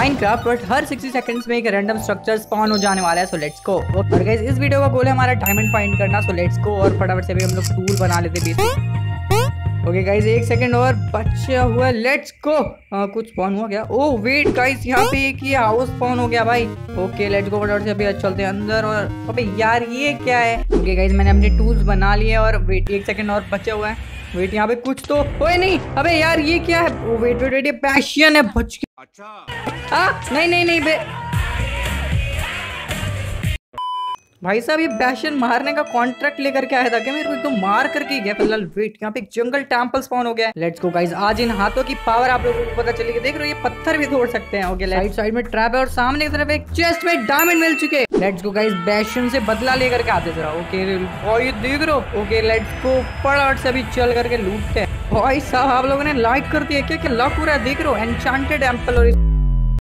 Minecraft but her 60 seconds में एक random structure spawn हो जाने वाला है सो लेट्स गो और गाइस इस वीडियो का गोल है हमारा डायमंड फाइंड करना सो लेट्स गो और फटाफट से भी हम लोग टूल बना लेते बेसिक ओके गाइस एक सेकंड और बचा हुआ लेट्स गो कुछ स्पॉन हुआ क्या? ओह वेट गाइस यहाँ पे एक ही हाउस स्पॉन हो गया भाई. ओके लेट्स गो फटाफट से अभी चलते हैं अंदर और अबे यार ये क्या है? ओके गाइस मैंने अपने टूल्स बना लिए और वेट एक सेकंड और बचा हुआ है. वेट यहाँ पे कुछ तो ओए नहीं, अबे यार ये क्या है? वेट वेट वेट ये पैशन है, बच अच्छा। आ, नहीं नहीं नहीं बे भाई साहब, ये बैशन मारने का कॉन्ट्रैक्ट लेकर के आया था क्या? मेरे को एकदम मार करके गया फ़िलहाल। वेट यहाँ पे जंगल टेंपल स्पॉन हो गया लेट्स गो गाइस आज इन हाथों की पावर आप लोगों को पता चलेगी देख रहे हो, ये पत्थर भी तोड़ सकते हैं। ओके राइट साइड में ट्रैप है और सामने की तरफ़ एक चेस्ट में डायमंड मिल चुके। लेट्स गो गाइस बैशन से बदला लेकर के आते जरा। ओके ये देख रहे हो? ओके लेट्स गो फटाफट से अभी चल करके लूटते हैं। भाई साहब, आप लोगों ने लाइक कर दिया। क्या क्या लक हो रहा है? देख रहे हो? एनचांटेड एम्पल और